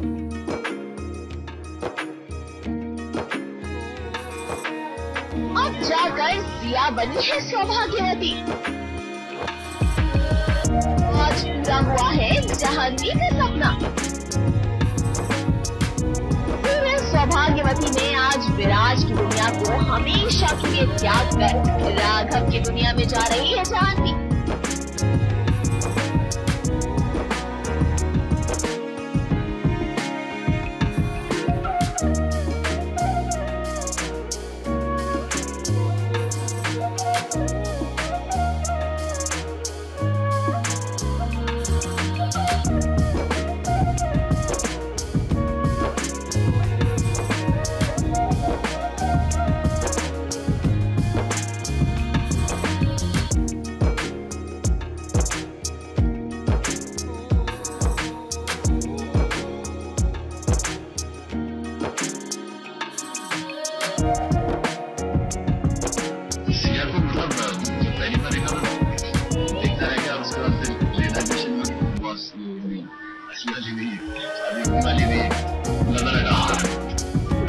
अब जाकर जिया बनी है सौभाग्यवती। आज पूरा हुआ है जहानवी का सपना। सौभाग्यवती ने आज विराज की दुनिया को हमेशा के लिए त्याग कर राघव की दुनिया में जा रही है जहानवी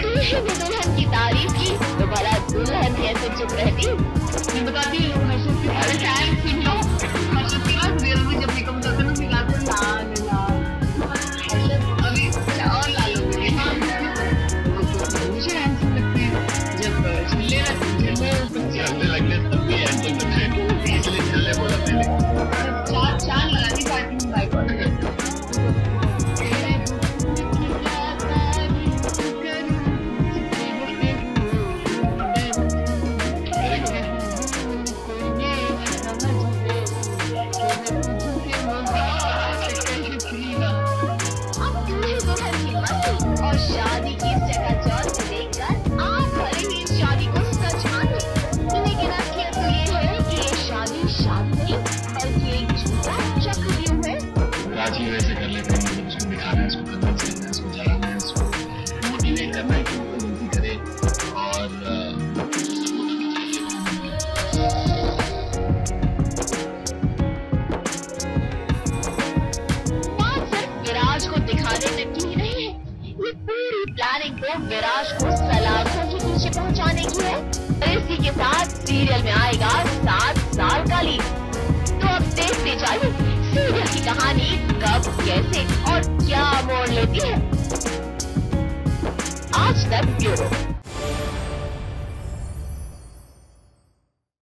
दुल्हन की तारीफ़ की तो भला दुल्हन कैसे चुप रहती शादी की चकाचौंध को देखकर आप भले ही इस शादी को सच माने। लेकिन असलियत तो ये है कि शादी शादी बल्कि एक झूठा चक्रव्यूह है। वैसे कर विराज को सलाखों के पीछे पहुँचाने की है। इसी के साथ सीरियल में आएगा सात साल का लीग तो अब देखते जाइए सीरियल की कहानी कब, कैसे और क्या मोड़ लेती है। आज तक ब्यूरो।